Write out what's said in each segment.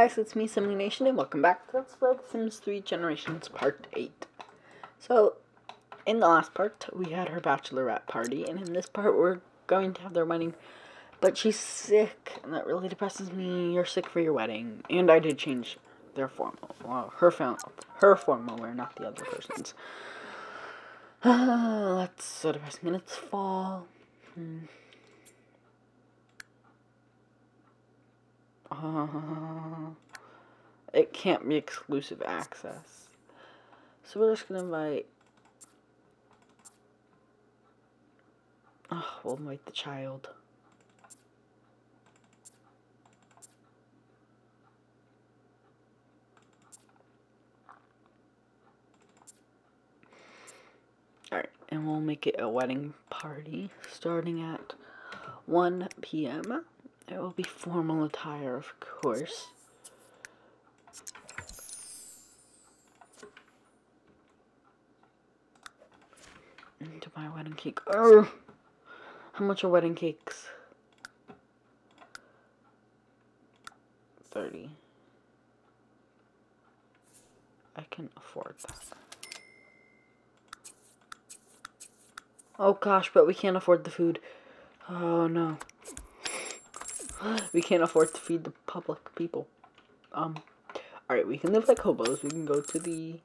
guys, it's me, Simming Nation, and welcome back to Let's Play The Sims 3 Generations Part 8. So, in the last part, we had her bachelorette party, and in this part, we're going to have their wedding. But she's sick, and that really depresses me. You're sick for your wedding. And I did change their formal, well, her, her formal wear, not the other person's. that's so depressing, and it's fall. Hmm. Uh, it can't be exclusive access. So we're just gonna invite. Oh, we'll invite the child. Alright, and we'll make it a wedding party starting at 1 p.m. It will be formal attire, of course. Into my wedding cake. Oh, how much are wedding cakes? 30. I can afford that. Oh gosh, but we can't afford the food. Oh no. we can't afford to feed the public people. Um, alright, we can live like hobos. We can go to the...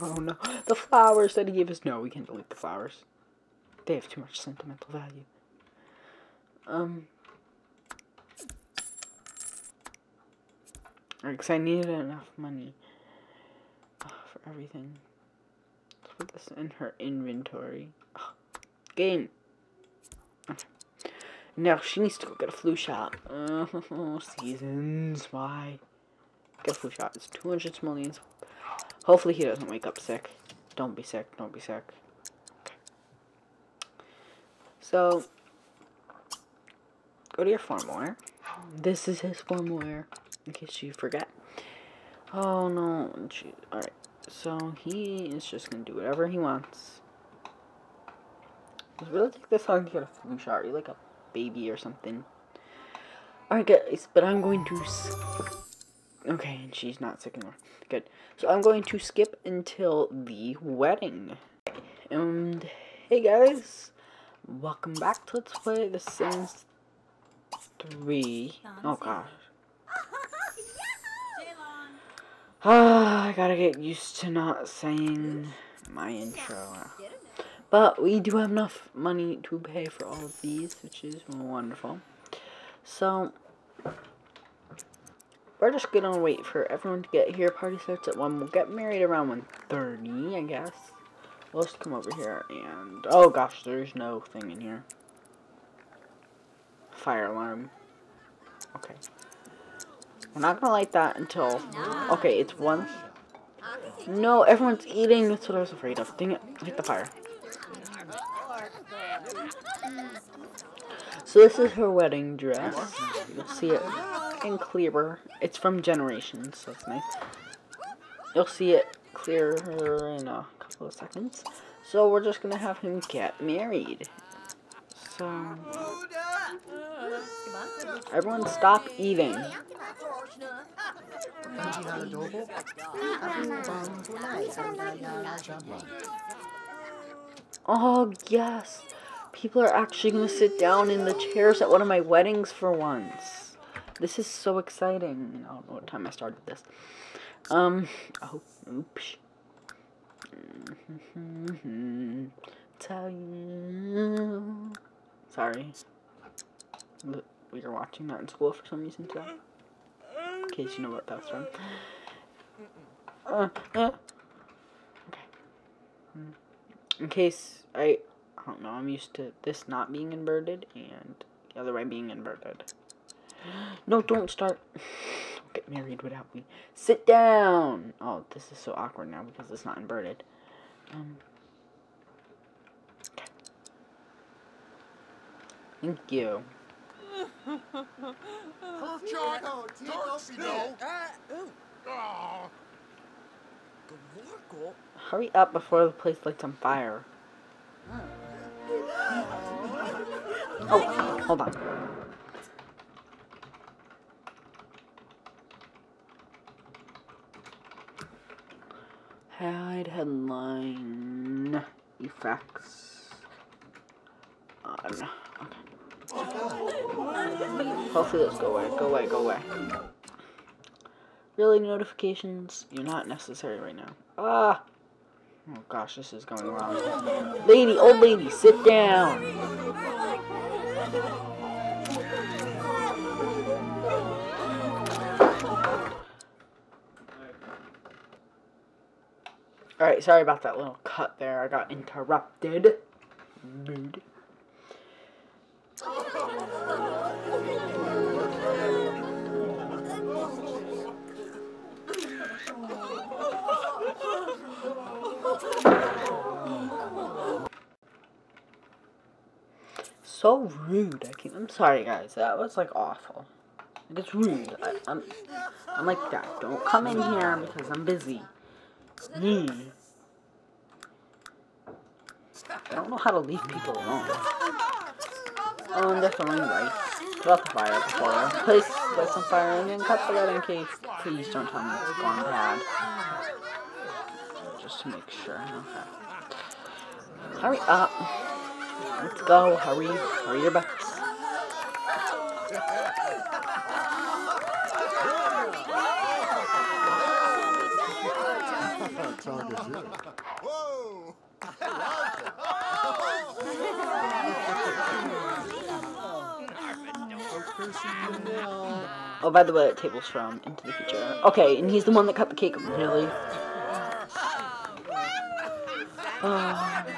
Oh no, the flowers that he gave us. No, we can't delete the flowers. They have too much sentimental value. Um... Because I needed enough money uh, for everything. Let's put this in her inventory. game. No, she needs to go get a flu shot. Oh, seasons. Why? Get a flu shot. It's 200 simoleons. Hopefully he doesn't wake up sick. Don't be sick. Don't be sick. So, go to your formal wear. This is his formal wear, in case you forget. Oh no. Alright. So, he is just to do whatever he wants. Really take this long to get a flu shot. You like a baby or something? Alright, guys, but I'm going to. Okay, and she's not sick anymore. Good. So I'm going to skip until the wedding. And hey, guys, welcome back to Let's Play The Sims 3. Oh gosh. Ah, I gotta get used to not saying my intro. But we do have enough money to pay for all of these, which is wonderful. So, we're just gonna wait for everyone to get here. Party starts at 1. We'll get married around 1.30, I guess. Let's come over here and... Oh gosh, there's no thing in here. Fire alarm. Okay. We're not gonna light that until... Okay, it's 1. No, everyone's eating. That's what I was afraid of. Dang it. Hit the fire. So this is her wedding dress. You'll see it in clearer. It's from Generations, so it's nice. You'll see it clearer in a couple of seconds. So we're just gonna have him get married. So everyone stop eating. Oh yes. People are actually going to sit down in the chairs at one of my weddings for once. This is so exciting. I don't know what time I started this. Um, oh, oops. Tell you. Sorry. We were watching that in school for some reason too. In case you know what that's from. Uh, uh. Okay. In case I I don't know, I'm used to this not being inverted and the other way being inverted. No, don't start. Don't get married without me. Sit down! Oh, this is so awkward now because it's not inverted. Um. Okay. Thank you. Hurry up before the place lights on fire. Oh, hold on. Hide headline effects on. Okay. Hopefully those go away. Go away. Go away. Really, notifications? You're not necessary right now. Ah. Oh gosh, this is going wrong. Lady, old lady, sit down. Alright, sorry about that little cut there. I got interrupted. Rude. So rude. I keep, I'm sorry, guys. That was like awful. It's rude. I, I'm, I'm like that. Don't come in here because I'm busy. Hmm. I don't know how to leave people alone. Oh, and that's only right. Put out the fire before. Place, light some fire and cut the light in case. Please don't tell me it's gone bad. Just to make sure. Okay. Hurry up. Let's go. Hurry. Hurry your butts. Oh, by the way, that table's from Into the Future. Okay, and he's the one that cut the cake. Really? Oh,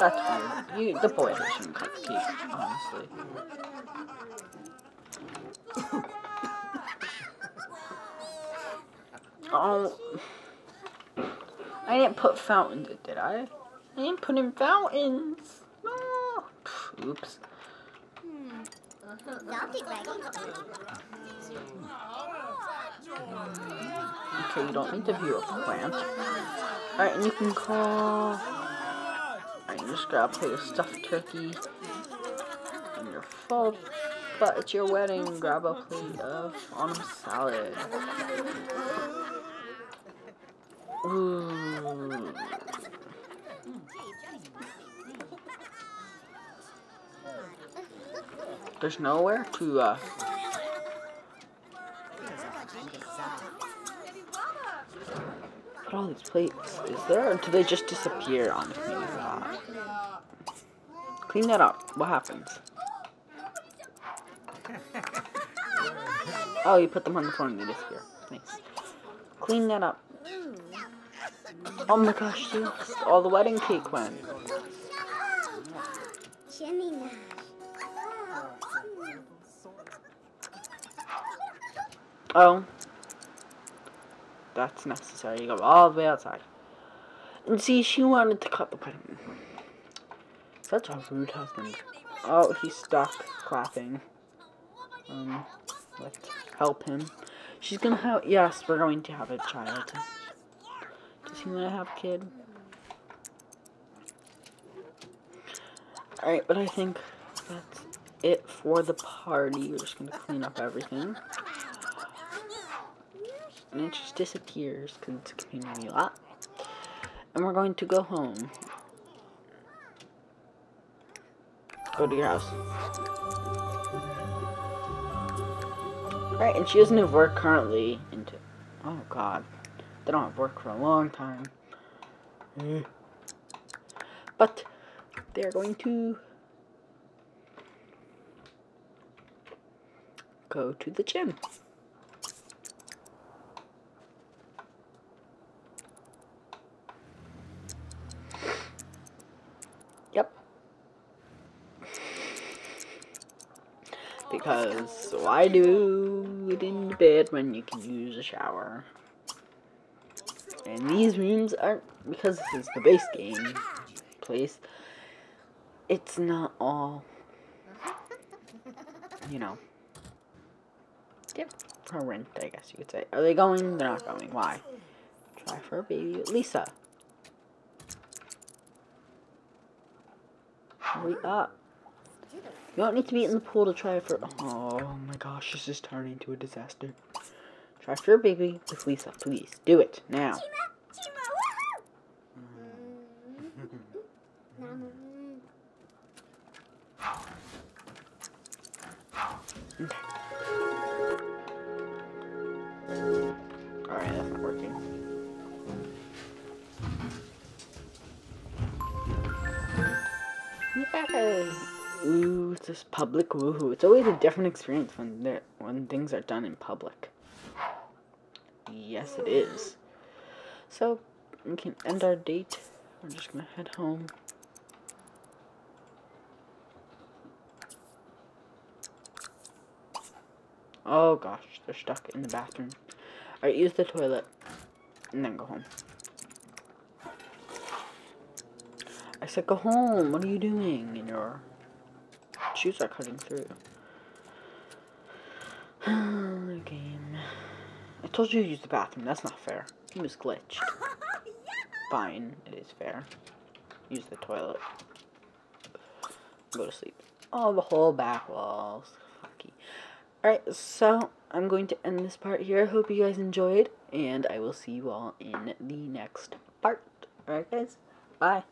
that's weird. You, the boy shouldn't cut the honestly. Oh, I didn't put fountains, in, did I? I didn't put in fountains. Oops. Okay, you don't need to view a plant. Alright, and you can call. Alright, you just grab a plate of stuffed turkey. And you're full. But it's your wedding. Grab a plate of autumn salad. Ooh. There's nowhere to, uh... Put all these plates. Is there, or do they just disappear on the? Clean that up. What happens? Oh, you put them on the floor and they disappear. Nice. Clean that up. Oh my gosh, see, all the wedding cake went. Oh. That's necessary. You go all the way outside. And see, she wanted to cut the wedding. Such a rude husband. Oh, he's stuck clapping. Um, let's help him. She's gonna have, yes, we're going to have a child. Does he want to have a kid? Alright, but I think that's it for the party. We're just gonna clean up everything. And it just disappears because it's a community lot. And we're going to go home. Go to your house. Right, and she doesn't have work currently into Oh god. They don't have work for a long time. But they're going to go to the gym. Because why do it in the bed when you can use a shower? And these rooms aren't, because this is the base game place, it's not all, you know, different, I guess you could say. Are they going? They're not going. Why? Try for a baby. Lisa. Hurry up. You don't need to be in the pool to try for- Oh my gosh, this is turning into a disaster. Try for a baby with Lisa, please. Do it, now. Alright, that's not working. Yay! Ooh, it's this public woohoo. It's always a different experience when when things are done in public. Yes, it is. So, we can end our date. We're just gonna head home. Oh gosh, they're stuck in the bathroom. Alright, use the toilet. And then go home. I said go home. What are you doing? in your shoes are cutting through. Game. I told you to use the bathroom. That's not fair. He was glitched. Fine, it is fair. Use the toilet. Go to sleep. Oh, the whole back walls. Fucky. Alright, so I'm going to end this part here. Hope you guys enjoyed, and I will see you all in the next part. Alright, guys? Bye.